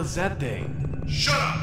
hell is that thing? Shut up!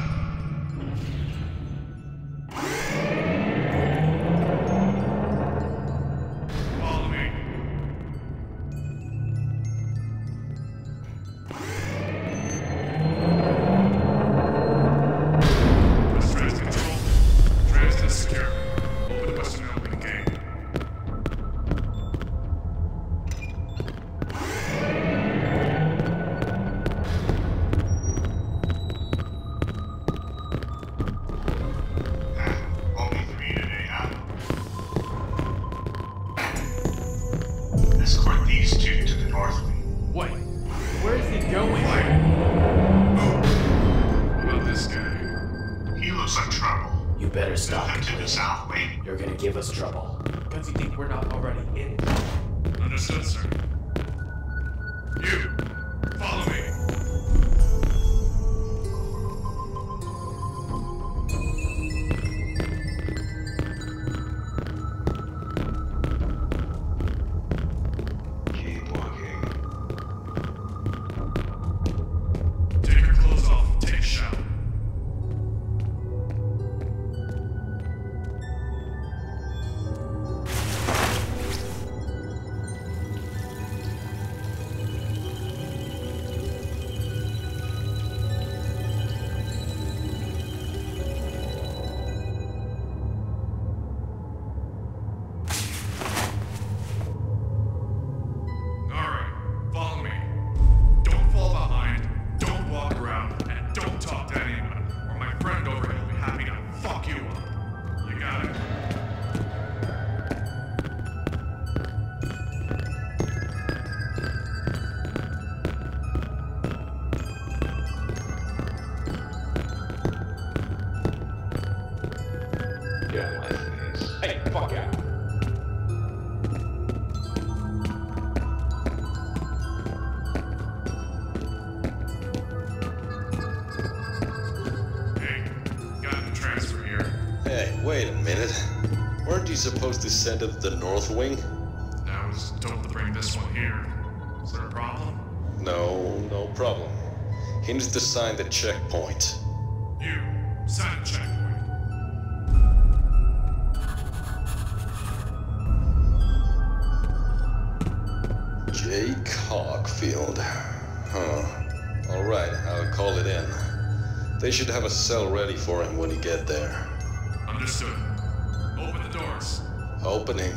of the North Wing? I was told to bring this one here. Is there a problem? No, no problem. He needs to sign the checkpoint. You, sign the checkpoint. Jake Hawkfield. Huh. Alright, I'll call it in. They should have a cell ready for him when he get there. Understood opening.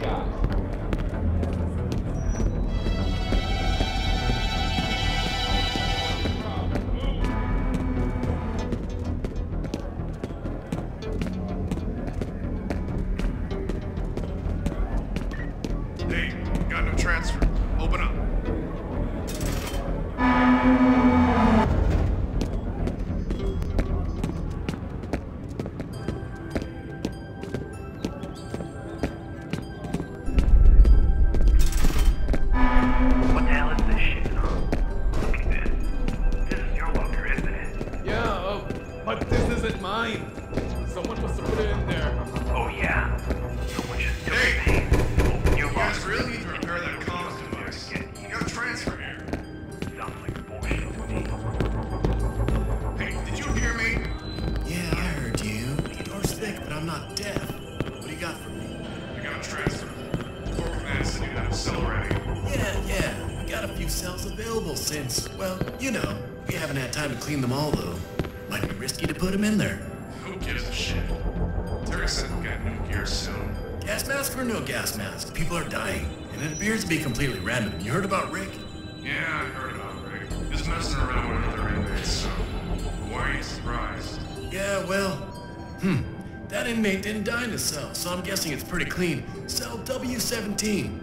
guys. gas mask or no gas mask? People are dying, and it appears to be completely random. You heard about Rick? Yeah, I heard about Rick. He's messing around with other inmates, so why are you surprised? Yeah, well, hmm. That inmate didn't die in the cell, so I'm guessing it's pretty clean. Cell W-17.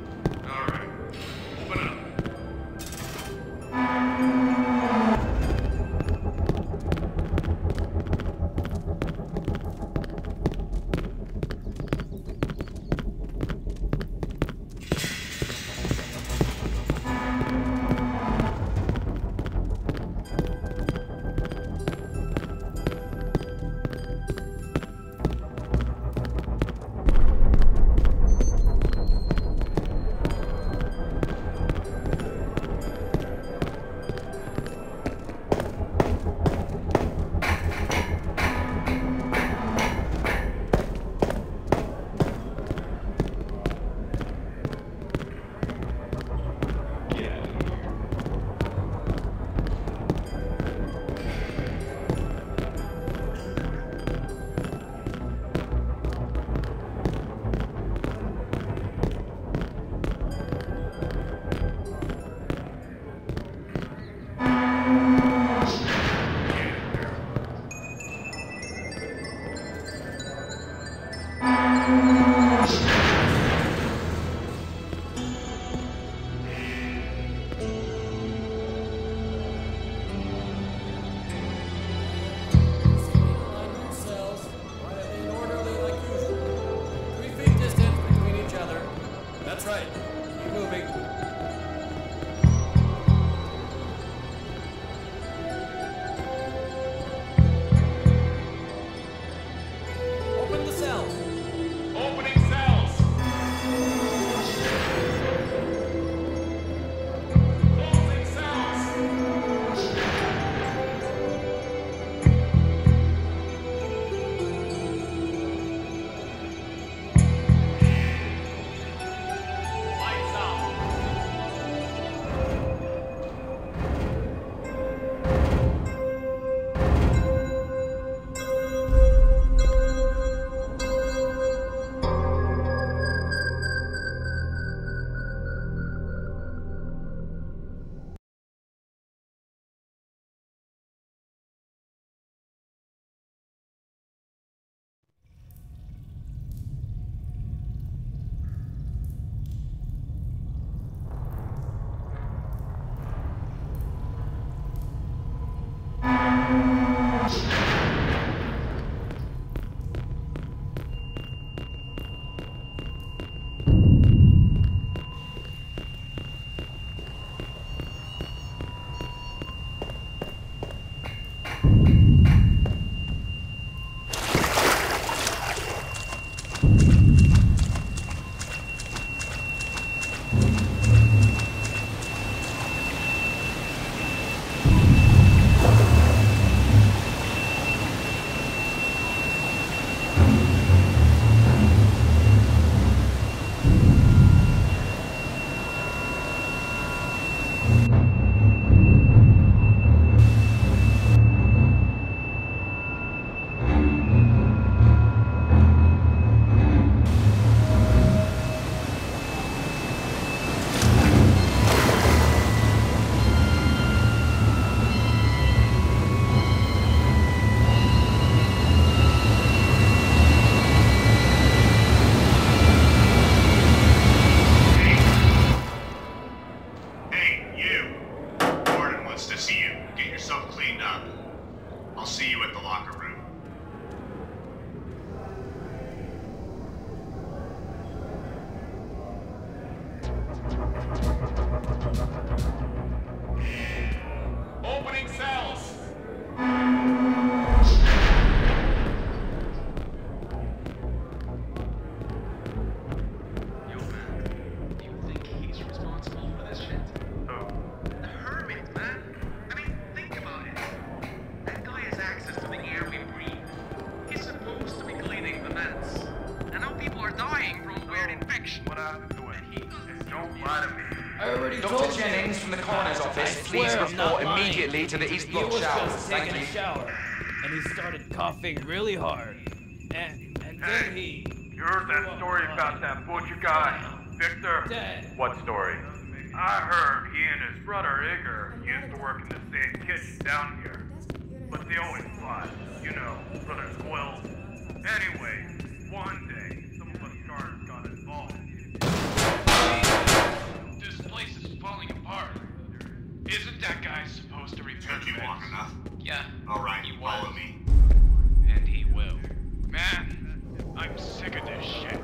immediately to the East Block shower. Thank you. shower, and he started coughing really hard. And, and hey, then he... You heard that story about that butcher guy, Victor? Dead. What story? I heard he and his brother Igor used to work in the same kitchen down here. But they always fought, you know, brothers Quill. Anyway, one day, some of us guards got involved. Isn't that guy supposed to repair Took you long enough. Yeah. Alright, you follow me. And he will. Man, I'm sick of this shit.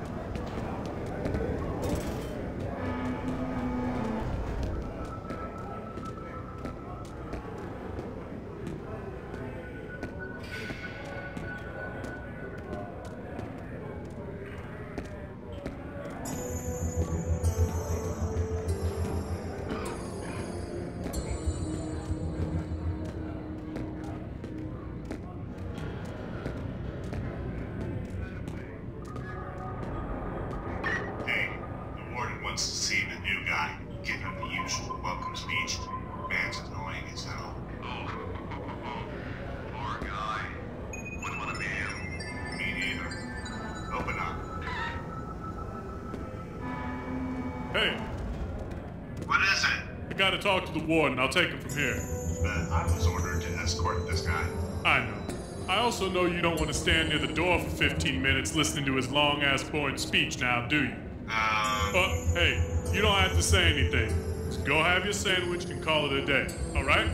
Gotta talk to the warden. I'll take him from here. But I was ordered to escort this guy. I know. I also know you don't want to stand near the door for 15 minutes listening to his long ass boring speech now, do you? Um, But hey, you don't have to say anything. Just go have your sandwich and call it a day, alright?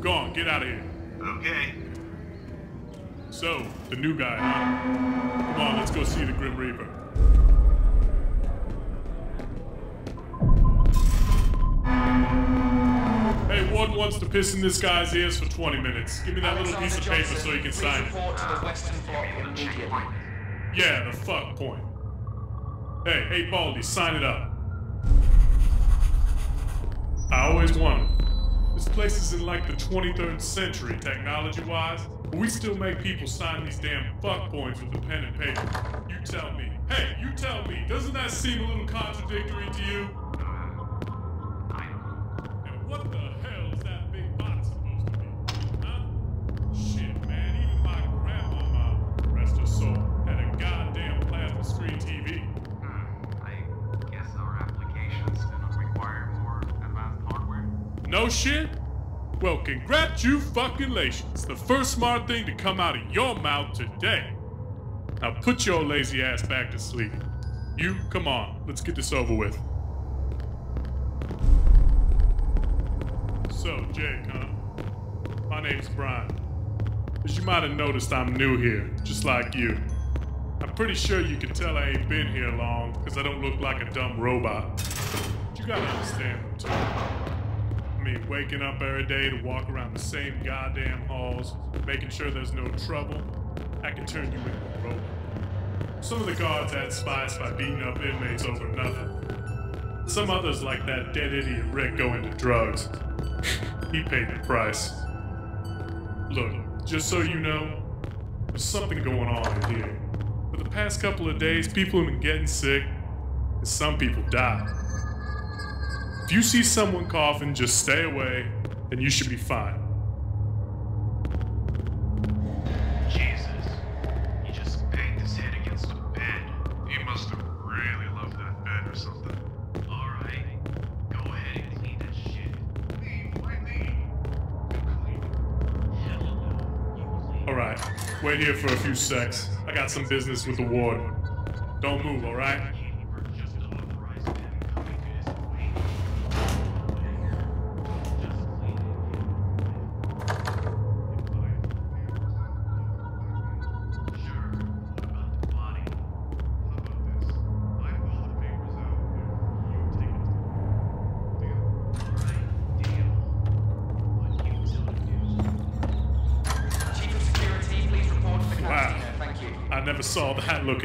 Go on, get out of here. okay. So, the new guy, huh? Come on, let's go see the Grim Reaper. Wants to piss in this guy's ears for 20 minutes. Give me that little piece of paper so he can sign it. to the Western Block immediately. Yeah, the fuck point. Hey, hey, Baldy, sign it up. I always wondered. This place is in like the 23rd century, technology-wise, but we still make people sign these damn fuck points with a pen and paper. You tell me. Hey, you tell me. Doesn't that seem a little contradictory to you? And what the hell is that big box supposed to be? Huh? Shit, man. Even my grandmama, rest her soul, had a goddamn plasma screen TV. I guess our applications do not require more advanced hardware. No shit? Well, congratulations. The first smart thing to come out of your mouth today. Now put your lazy ass back to sleep. You, come on. Let's get this over with. So, Jake, huh? My name's Brian. As you might have noticed, I'm new here, just like you. I'm pretty sure you can tell I ain't been here long, because I don't look like a dumb robot. But you gotta understand, too. Waking up every day to walk around the same goddamn halls, making sure there's no trouble, I can turn you into a robot. Some of the guards had spies by beating up inmates over nothing. Some others, like that dead idiot Rick, go into drugs. he paid the price. Look, just so you know, there's something going on in here. For the past couple of days, people have been getting sick, and some people died. If you see someone coughing, just stay away, and you should be fine. Jesus. He just banged his head against the bed. He must have really loved that bed or something. Alright. Go ahead and clean that shit. Alright, wait here for a few secs. I got some business with the ward. Don't move, alright?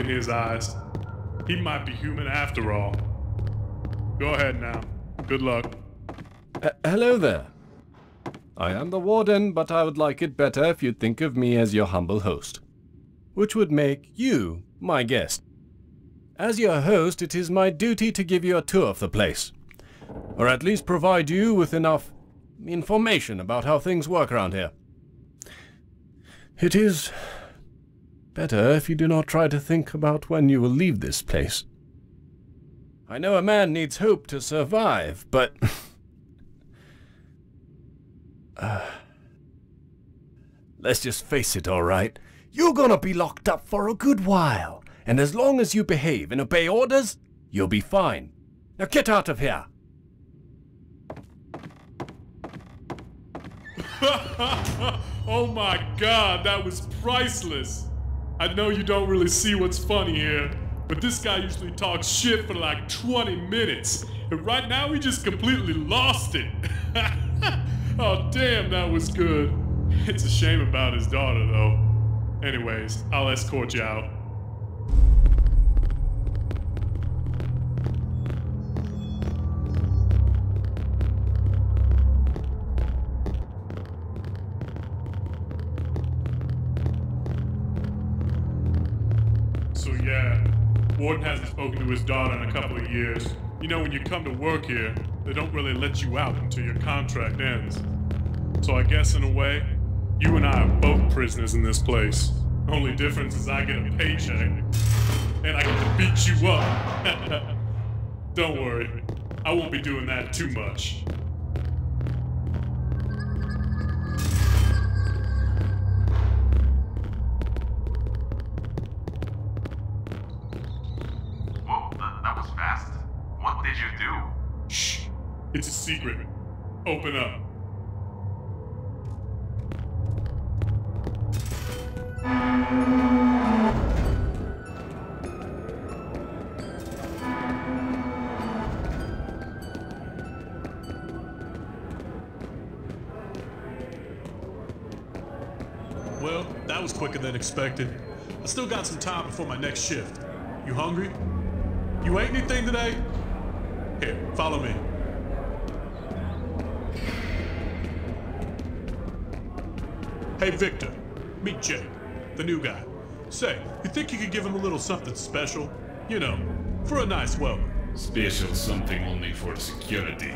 His eyes. He might be human after all. Go ahead now. Good luck. Uh, hello there. I am the warden, but I would like it better if you'd think of me as your humble host. Which would make you my guest. As your host, it is my duty to give you a tour of the place. Or at least provide you with enough information about how things work around here. It is better if you do not try to think about when you will leave this place. I know a man needs hope to survive, but. Uh, let's just face it, alright? You're gonna be locked up for a good while, and as long as you behave and obey orders, you'll be fine. Now get out of here! oh my god, that was priceless. I know you don't really see what's funny here, but this guy usually talks shit for like 20 minutes. And right now he just completely lost it. oh damn, that was good. It's a shame about his daughter though. Anyways, I'll escort you out. So yeah, Warden hasn't spoken to his daughter in a couple of years. You know, when you come to work here, they don't really let you out until your contract ends. So I guess in a way, you and I are both prisoners in this place. Only difference is I get a paycheck, and I get to beat you up. don't worry, I won't be doing that too much. It's a secret. Open up. Well, that was quicker than expected. I still got some time before my next shift. You hungry? You ate anything today? Here, follow me. Hey, Victor. Meet Jake, the new guy. Say, you think you could give him a little something special? You know, for a nice welcome. Special something only for security.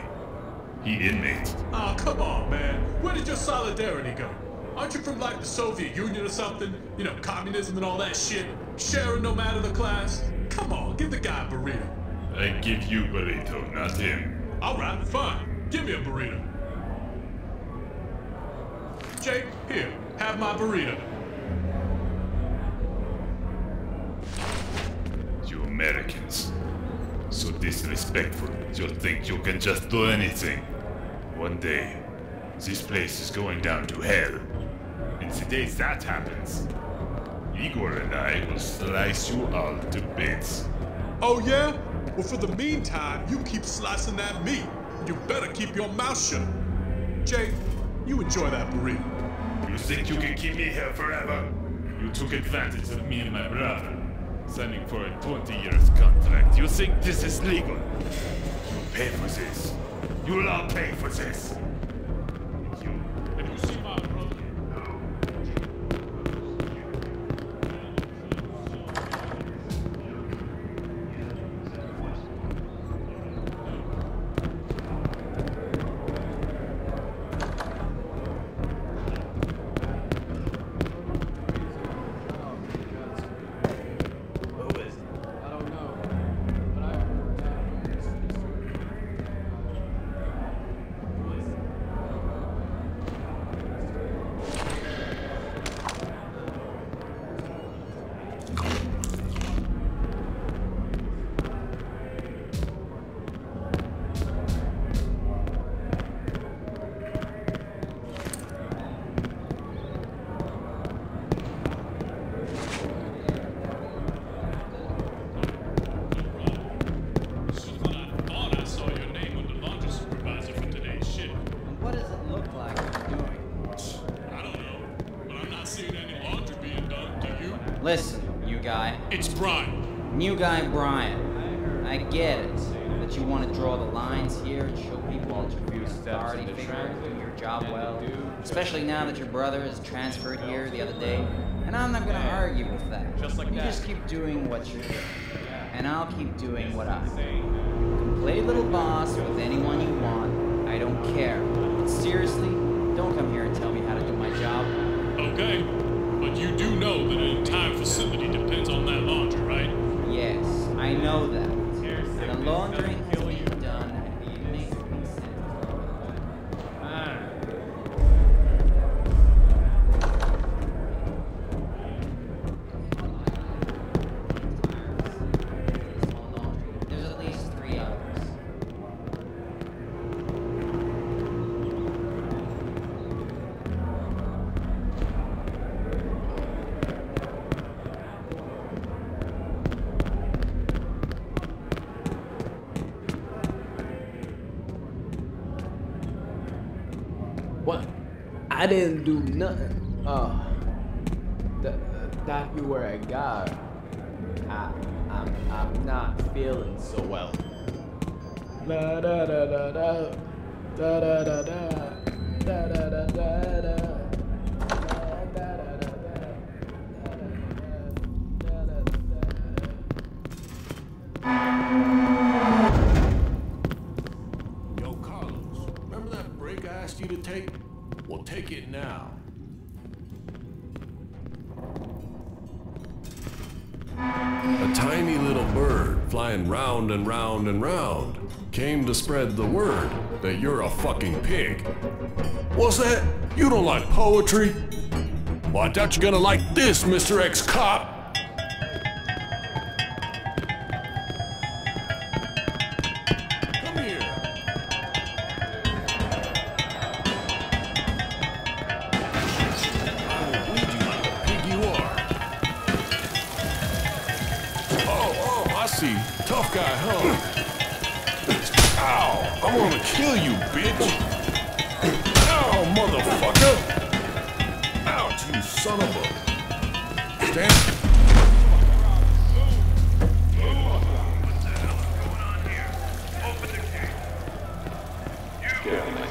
He inmate. Oh, ah, come on, man. Where did your solidarity go? Aren't you from like the Soviet Union or something? You know, communism and all that shit? Sharing no matter the class? Come on, give the guy a burrito. I give you burrito, not him. Alright, fine. Give me a burrito. Jake, here, have my burrito. You Americans. So disrespectful. You think you can just do anything. One day, this place is going down to hell. And the day that happens, Igor and I will slice you all to bits. Oh, yeah? Well, for the meantime, you keep slicing that meat. You better keep your mouth shut. Jake, you enjoy that burrito. You think you can keep me here forever? You took advantage of me and my brother, signing for a 20 years contract. You think this is legal? You pay for this. You'll all pay for this. New guy Brian. I get it. That you want to draw the lines here and show people that you're a authority figure, do your job well. Especially now that your brother is transferred here the other day. And I'm not gonna argue with that. Just like you that. just keep doing what you're doing. And I'll keep doing what I do. You can play little boss with anyone you want. I don't care. But seriously, don't come here and tell me how to do my job. Okay, but you do know that an entire facility depends on that laundry, right? Yes, I know that. And the laundering do nothing. Uh, the, that you were a guy. I, I'm, I'm not feeling so well. Da da. Da da da da. Da da da da take it now. A tiny little bird flying round and round and round came to spread the word that you're a fucking pig. What's that? You don't like poetry? Well, I doubt you're gonna like this, Mr. Ex-Cop. Go.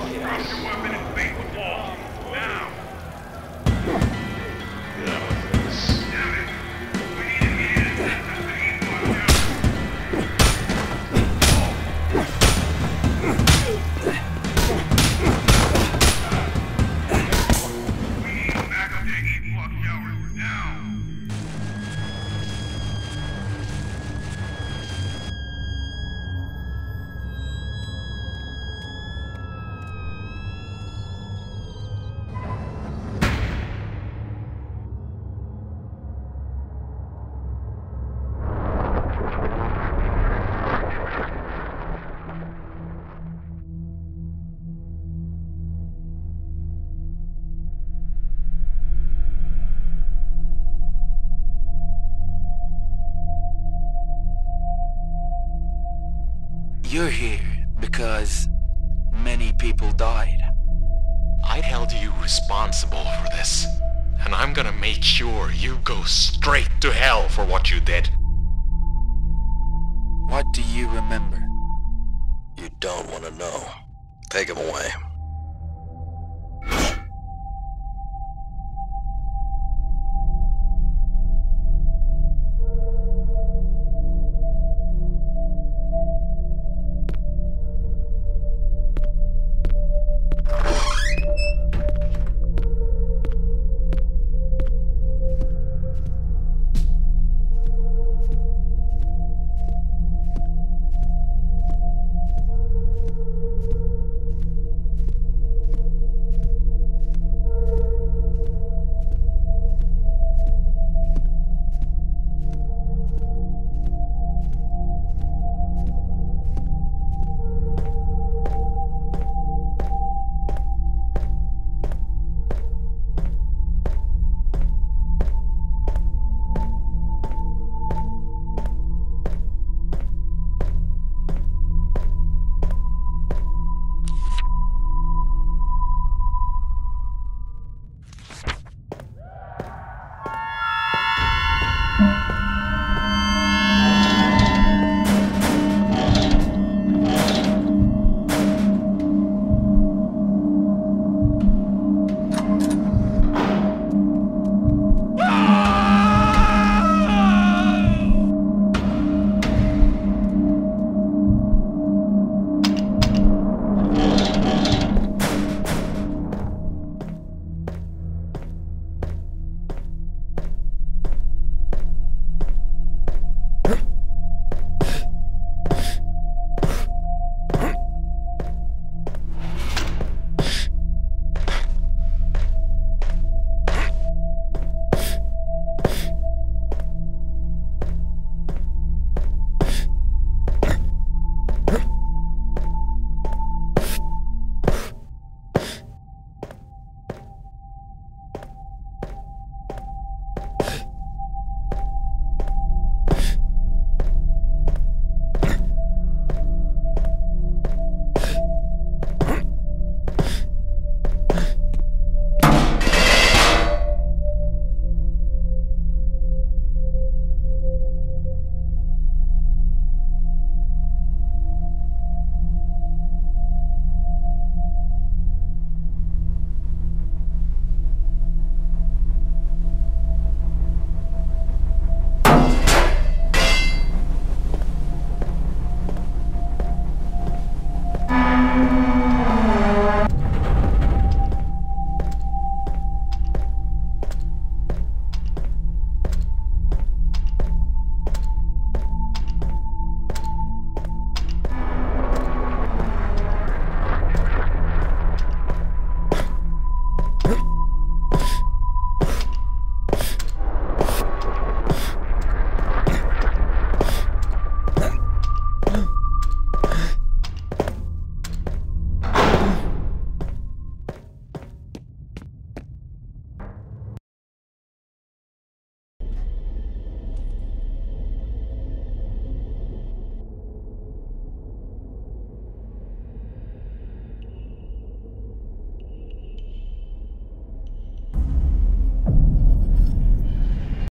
You're here because many people died. I held you responsible for this, and I'm gonna make sure you go straight to hell for what you did. What do you remember? You don't want to know. Take him away.